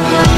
Enemy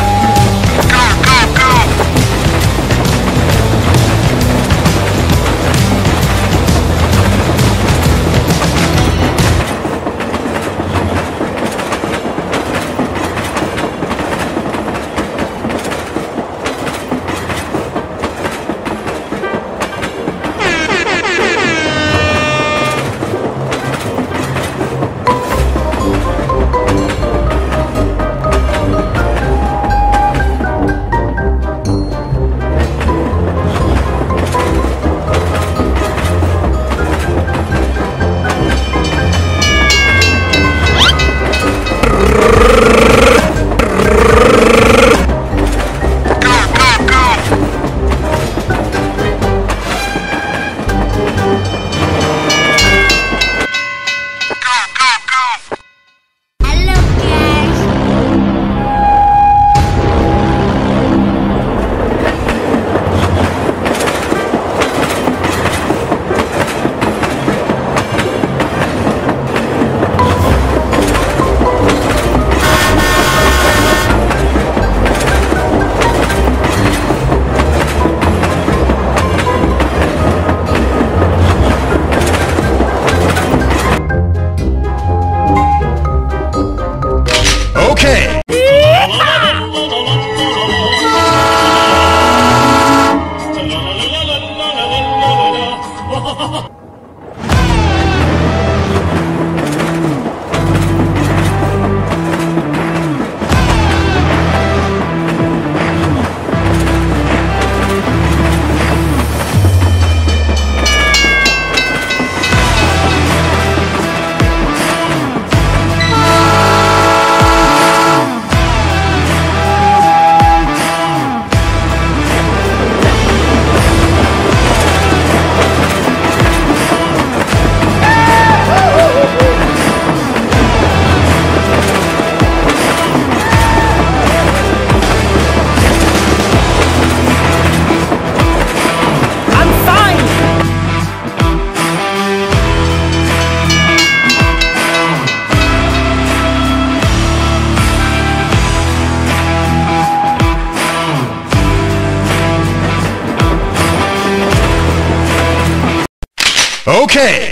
Okay.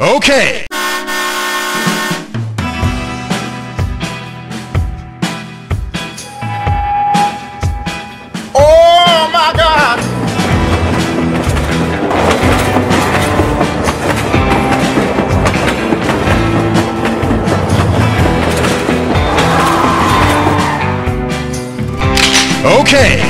Okay. Oh my God! Okay.